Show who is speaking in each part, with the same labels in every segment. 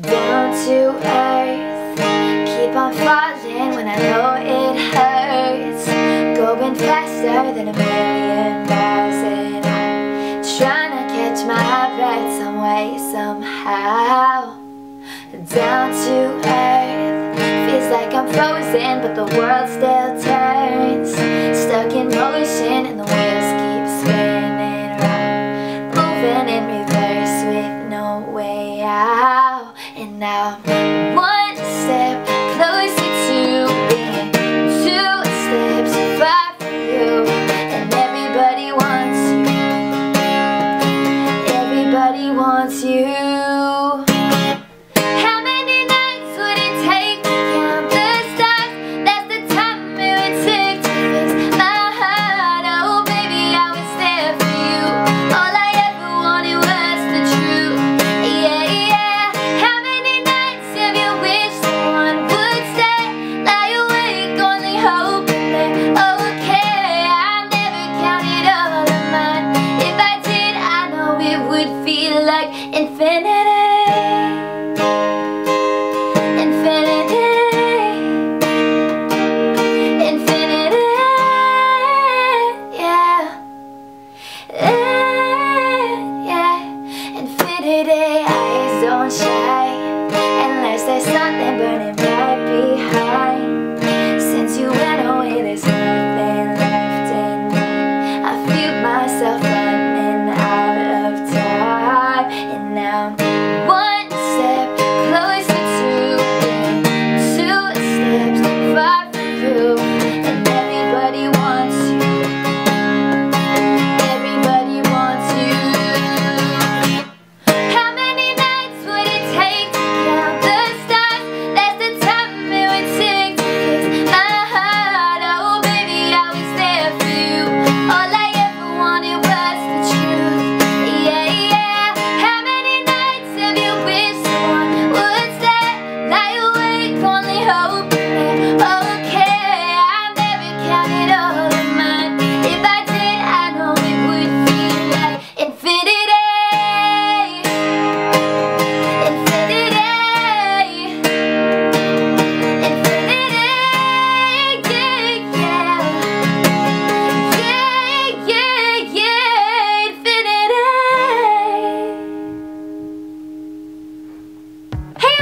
Speaker 1: down to earth. Keep on falling when I know it hurts. Going faster than a million miles an hour. Trying to catch my breath some way, somehow. Down to earth. Feels like I'm frozen but the world still turns. Stuck in motion And now infinity. Infinity, infinity, yeah, Eh, yeah, infinity. Eyes don't shine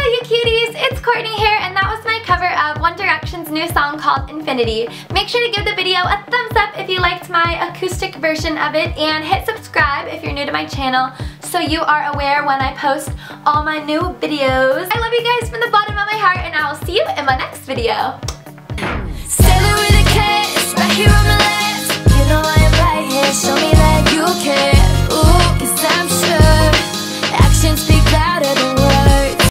Speaker 1: Hello you cuties, it's Courtney here and that was my cover of One Direction's new song called Infinity. Make sure to give the video a thumbs up if you liked my acoustic version of it and hit subscribe if you're new to my channel so you are aware when I post all my new videos. I love you guys from the bottom of my heart and I will see you in my next video.